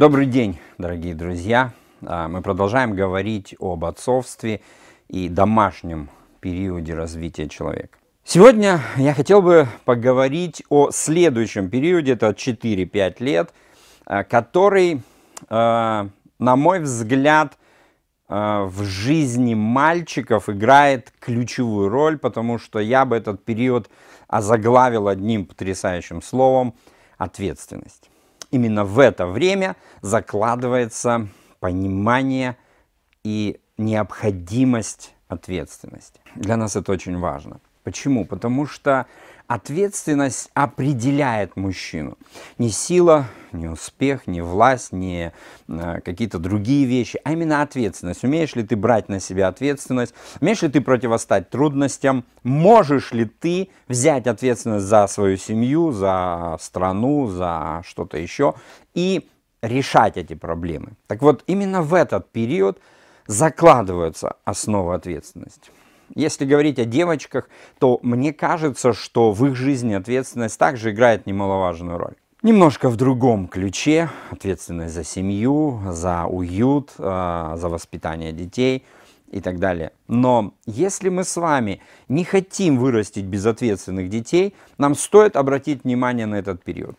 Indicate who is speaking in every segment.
Speaker 1: Добрый день, дорогие друзья. А, Мы продолжаем говорить об отцовстве и домашнем периоде развития человека. Сегодня я хотел бы поговорить о следующем периоде, это 4-5 лет, а, который, а, на мой взгляд, в жизни мальчиков играет ключевую роль, потому что я бы этот период озаглавил одним потрясающим словом – ответственность. Именно в это время закладывается понимание и необходимость ответственности. Для нас это очень важно. Почему? Потому что ответственность определяет мужчину. Не сила, не успех, не власть, не э, какие-то другие вещи, а именно ответственность. Умеешь ли ты брать на себя ответственность? Умеешь ли ты противостать трудностям? Можешь ли ты взять ответственность за свою семью, за страну, за что-то еще и решать эти проблемы? Так вот, именно в этот период закладываются основы ответственности. Если говорить о девочках, то мне кажется, что в их жизни ответственность также играет немаловажную роль. Немножко в другом ключе. Ответственность за семью, за уют, а, за воспитание детей и так далее. Но если мы с вами не хотим вырастить безответственных детей, нам стоит обратить внимание на этот период.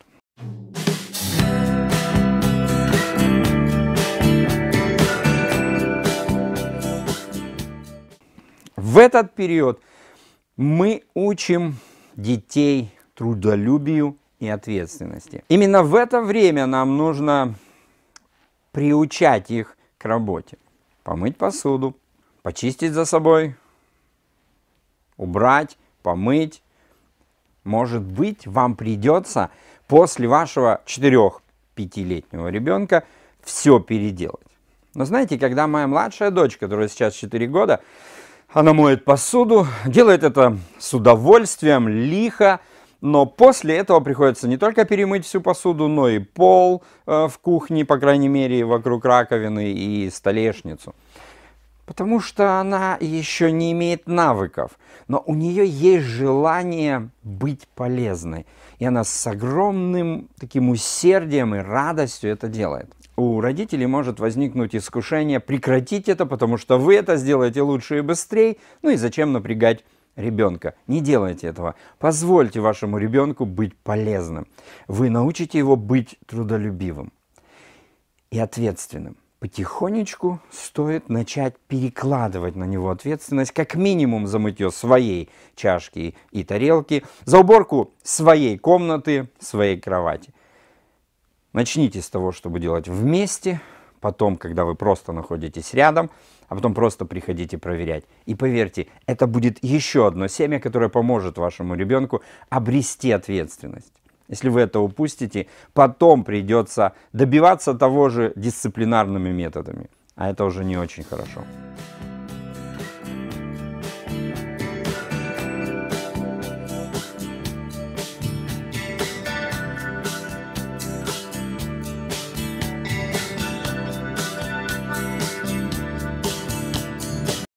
Speaker 1: В этот период мы учим детей трудолюбию и ответственности. Именно в это время нам нужно приучать их к работе. Помыть посуду, почистить за собой, убрать, помыть. Может быть, вам придется после вашего 4-5-летнего ребенка все переделать. Но знаете, когда моя младшая дочь, которая сейчас 4 года, она моет посуду, делает это с удовольствием, лихо, но после этого приходится не только перемыть всю посуду, но и пол э, в кухне, по крайней мере, вокруг раковины и столешницу. Потому что она еще не имеет навыков, но у нее есть желание быть полезной. И она с огромным таким усердием и радостью это делает у родителей может возникнуть искушение прекратить это, потому что вы это сделаете лучше и быстрее, ну и зачем напрягать ребенка. Не делайте этого. Позвольте вашему ребенку быть полезным. Вы научите его быть трудолюбивым и ответственным. Потихонечку стоит начать перекладывать на него ответственность, как минимум за мытье своей чашки и тарелки, за уборку своей комнаты, своей кровати. Начните с того, чтобы делать вместе, потом, когда вы просто находитесь рядом, а потом просто приходите проверять. И поверьте, это будет еще одно семя, которое поможет вашему ребенку обрести ответственность. Если вы это упустите, потом придется добиваться того же дисциплинарными методами. А это уже не очень хорошо.